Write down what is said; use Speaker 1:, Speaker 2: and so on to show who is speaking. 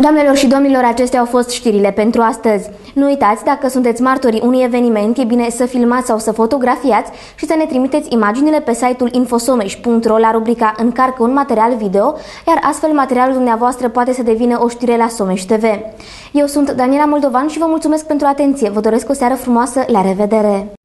Speaker 1: Doamnelor și domnilor, acestea au fost știrile pentru astăzi. Nu uitați, dacă sunteți martorii unui eveniment, e bine să filmați sau să fotografiați și să ne trimiteți imaginile pe site-ul infosomeș.ro la rubrica Încarcă un material video, iar astfel materialul dumneavoastră poate să devină o știre la Someș TV. Eu sunt Daniela Moldovan și vă mulțumesc pentru atenție. Vă doresc o seară frumoasă. La revedere!